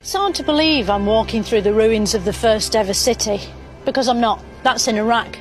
It's hard to believe I'm walking through the ruins of the first ever city, because I'm not. That's in Iraq.